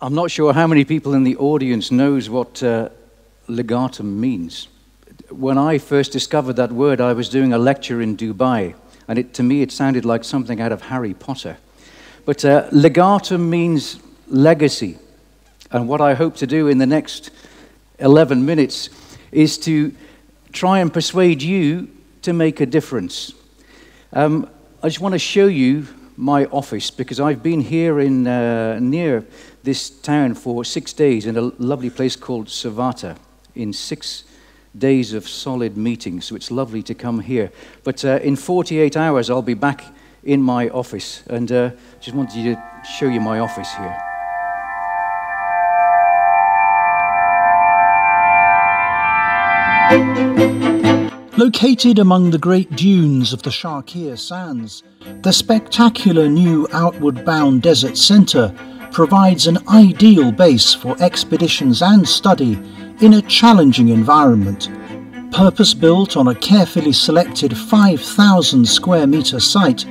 I'm not sure how many people in the audience knows what uh, legatum means. When I first discovered that word, I was doing a lecture in Dubai, and it, to me it sounded like something out of Harry Potter. But uh, legatum means legacy. And what I hope to do in the next 11 minutes is to try and persuade you to make a difference. Um, I just want to show you my office because I've been here in uh, near this town for six days in a lovely place called Sovata in six days of solid meetings. So it's lovely to come here. But uh, in 48 hours, I'll be back in my office and uh, just wanted to show you my office here. Located among the great dunes of the Sharqiya Sands, the spectacular new outward bound desert centre provides an ideal base for expeditions and study in a challenging environment. Purpose built on a carefully selected 5,000 square metre site,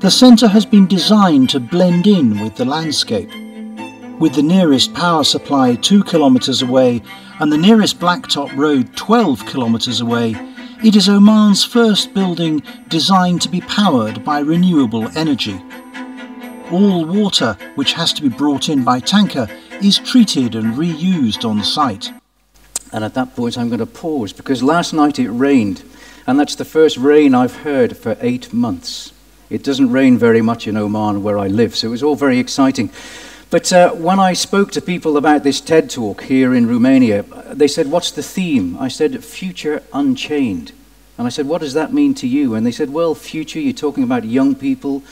the centre has been designed to blend in with the landscape with the nearest power supply 2 kilometres away and the nearest blacktop road 12 kilometres away, it is Oman's first building designed to be powered by renewable energy. All water, which has to be brought in by tanker, is treated and reused on site. And at that point, I'm going to pause because last night it rained, and that's the first rain I've heard for eight months. It doesn't rain very much in Oman where I live, so it was all very exciting. But uh, when I spoke to people about this TED talk here in Romania, they said, What's the theme? I said, Future Unchained. And I said, What does that mean to you? And they said, Well, future, you're talking about young people.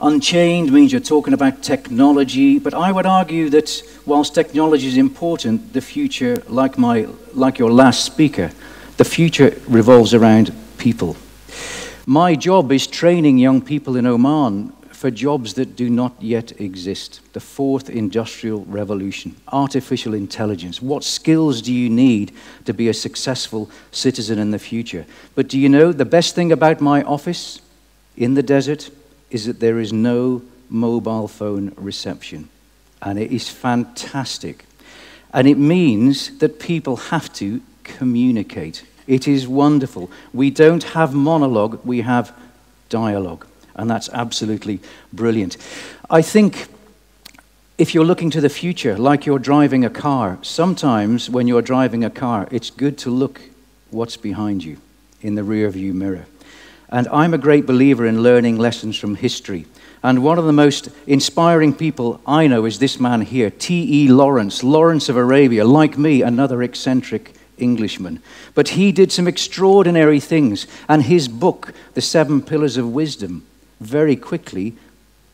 Unchained means you're talking about technology. But I would argue that whilst technology is important, the future, like, my, like your last speaker, the future revolves around people. My job is training young people in Oman for jobs that do not yet exist. The fourth industrial revolution, artificial intelligence. What skills do you need to be a successful citizen in the future? But do you know the best thing about my office in the desert is that there is no mobile phone reception. And it is fantastic. And it means that people have to communicate. It is wonderful. We don't have monologue, we have dialogue. And that's absolutely brilliant. I think if you're looking to the future, like you're driving a car, sometimes when you're driving a car, it's good to look what's behind you in the rear view mirror. And I'm a great believer in learning lessons from history. And one of the most inspiring people I know is this man here, T.E. Lawrence, Lawrence of Arabia, like me, another eccentric Englishman. But he did some extraordinary things, and his book, The Seven Pillars of Wisdom, very quickly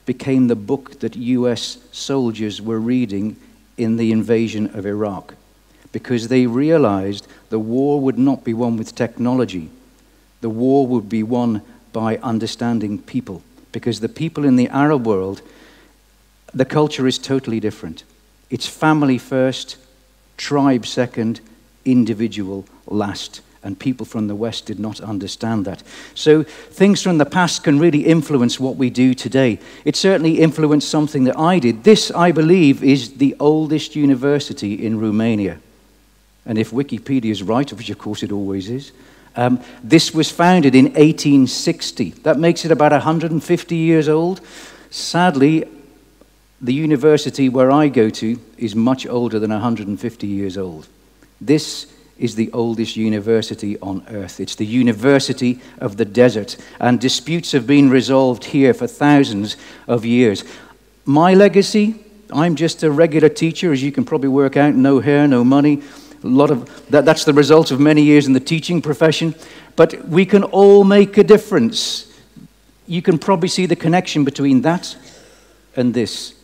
became the book that US soldiers were reading in the invasion of Iraq because they realized the war would not be won with technology. The war would be won by understanding people because the people in the Arab world, the culture is totally different. It's family first, tribe second, individual last and people from the West did not understand that. So things from the past can really influence what we do today. It certainly influenced something that I did. This, I believe, is the oldest university in Romania. And if Wikipedia is right, which of course it always is, um, this was founded in 1860. That makes it about 150 years old. Sadly, the university where I go to is much older than 150 years old. This is the oldest university on earth. It's the university of the desert, and disputes have been resolved here for thousands of years. My legacy I'm just a regular teacher, as you can probably work out, no hair, no money. A lot of that, that's the result of many years in the teaching profession. But we can all make a difference. You can probably see the connection between that and this.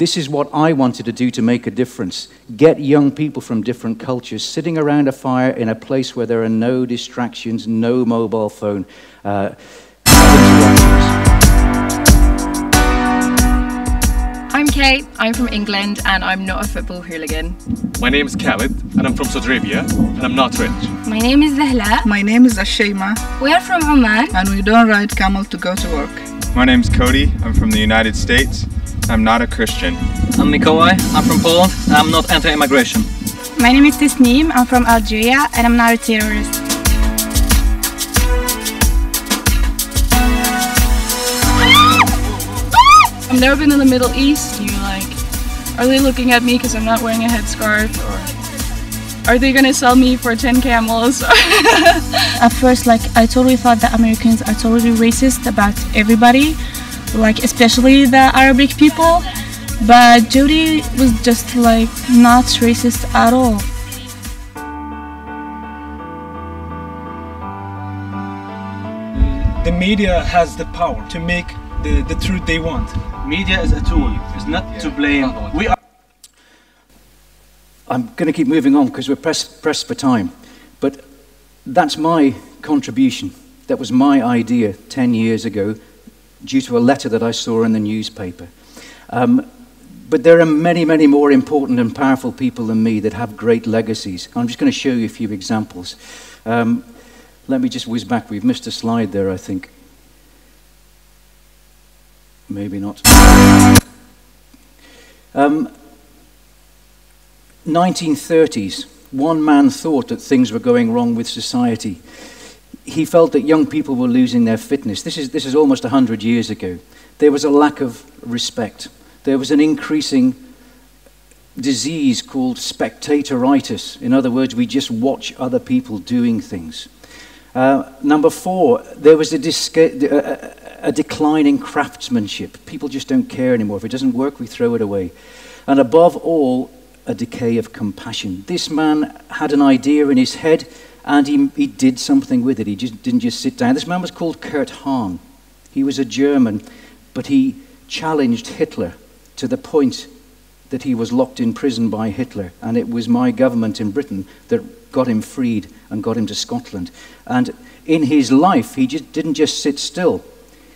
This is what I wanted to do to make a difference. Get young people from different cultures sitting around a fire in a place where there are no distractions, no mobile phone. Uh, I'm Kate, I'm from England, and I'm not a football hooligan. My name is Khaled, and I'm from Saudi Arabia, and I'm not rich. My name is Zahla. My name is Ashima. We are from Oman. And we don't ride camel to go to work. My name is Cody. I'm from the United States I'm not a Christian. I'm Mikołaj, I'm from Poland, and I'm not anti-immigration. My name is Tisneem. I'm from Algeria and I'm not a terrorist. I've never been in the Middle East. You like, are they looking at me because I'm not wearing a headscarf, or are they gonna sell me for 10 camels? At first, like, I totally thought that Americans are totally racist about everybody, like, especially the Arabic people. But Jody was just like not racist at all. the media has the power to make the, the truth they want. Media is a tool, it's not to blame. We are I'm going to keep moving on because we're pressed, pressed for time. But that's my contribution. That was my idea 10 years ago due to a letter that I saw in the newspaper. Um, but there are many, many more important and powerful people than me that have great legacies. I'm just going to show you a few examples. Um, let me just whiz back. We've missed a slide there, I think. Maybe not. Um, 1930s, one man thought that things were going wrong with society. He felt that young people were losing their fitness. This is, this is almost 100 years ago. There was a lack of respect. There was an increasing disease called spectatoritis. In other words, we just watch other people doing things. Uh, number four, there was a, a, a decline in craftsmanship. People just don't care anymore. If it doesn't work, we throw it away. And above all, a decay of compassion. This man had an idea in his head and he, he did something with it. He just didn't just sit down. This man was called Kurt Hahn. He was a German, but he challenged Hitler to the point that he was locked in prison by Hitler. And it was my government in Britain that got him freed and got him to Scotland. And in his life, he just didn't just sit still.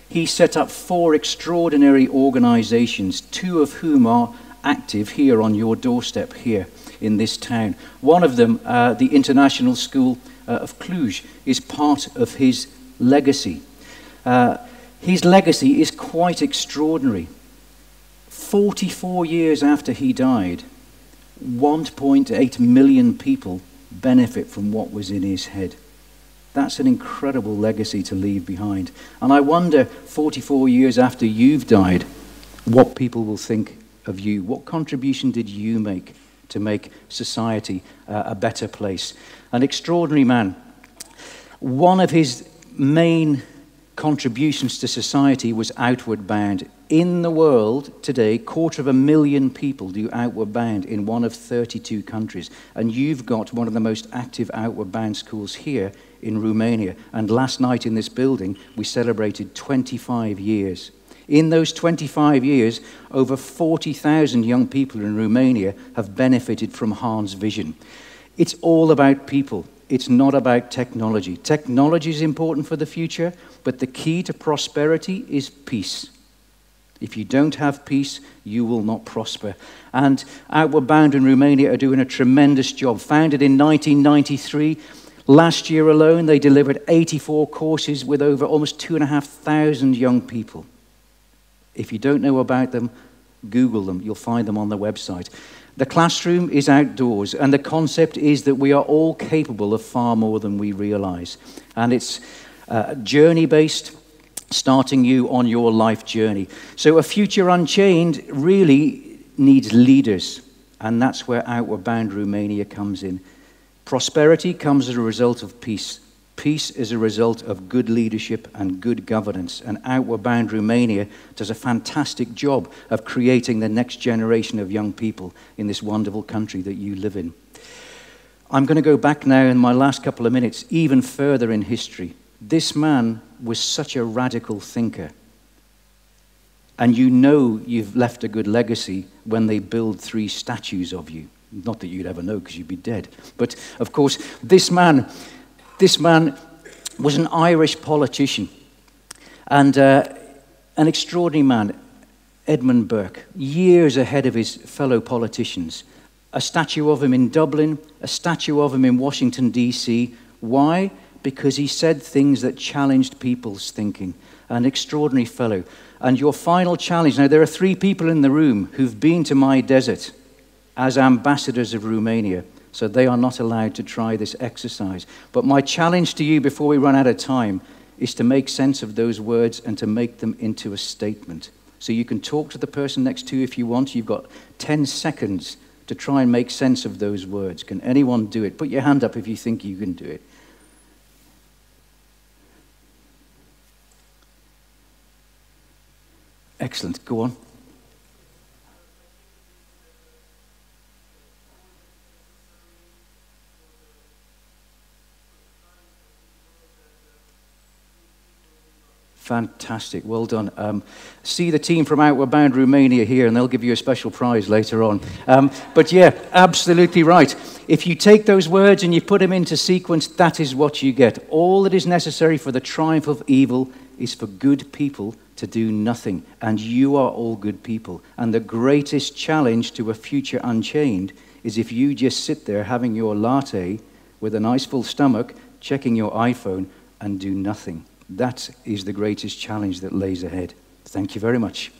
He set up four extraordinary organizations, two of whom are active here on your doorstep here in this town. One of them, uh, the International School uh, of Cluj, is part of his legacy. Uh, his legacy is quite extraordinary. 44 years after he died, 1.8 million people benefit from what was in his head. That's an incredible legacy to leave behind. And I wonder, 44 years after you've died, what people will think of you. What contribution did you make to make society uh, a better place? An extraordinary man. One of his main contributions to society was outward bound. In the world today, quarter of a million people do outward bound in one of 32 countries. And you've got one of the most active outward bound schools here in Romania. And last night in this building, we celebrated 25 years. In those 25 years, over 40,000 young people in Romania have benefited from Hahn's vision. It's all about people. It's not about technology. Technology is important for the future, but the key to prosperity is peace. If you don't have peace, you will not prosper. And Outward Bound in Romania are doing a tremendous job. Founded in 1993, last year alone, they delivered 84 courses with over almost 2,500 young people. If you don't know about them, Google them. You'll find them on their website. The classroom is outdoors, and the concept is that we are all capable of far more than we realize. And it's uh, journey based, starting you on your life journey. So, a future unchained really needs leaders, and that's where Outward Bound Romania comes in. Prosperity comes as a result of peace. Peace is a result of good leadership and good governance. And Outward Bound Romania does a fantastic job of creating the next generation of young people in this wonderful country that you live in. I'm going to go back now in my last couple of minutes even further in history. This man was such a radical thinker. And you know you've left a good legacy when they build three statues of you. Not that you'd ever know because you'd be dead. But of course, this man this man was an Irish politician and uh, an extraordinary man, Edmund Burke, years ahead of his fellow politicians. A statue of him in Dublin, a statue of him in Washington, D.C. Why? because he said things that challenged people's thinking. An extraordinary fellow. And your final challenge now, there are three people in the room who've been to my desert as ambassadors of Romania, so they are not allowed to try this exercise. But my challenge to you before we run out of time is to make sense of those words and to make them into a statement. So you can talk to the person next to you if you want. You've got 10 seconds to try and make sense of those words. Can anyone do it? Put your hand up if you think you can do it. Excellent. Go on. Fantastic. Well done. Um, see the team from Outward Bound Romania here, and they'll give you a special prize later on. Um, but yeah, absolutely right. If you take those words and you put them into sequence, that is what you get. All that is necessary for the triumph of evil is for good people to do nothing. And you are all good people. And the greatest challenge to a future unchained is if you just sit there having your latte with a nice full stomach, checking your iPhone, and do nothing. That is the greatest challenge that lays ahead. Thank you very much.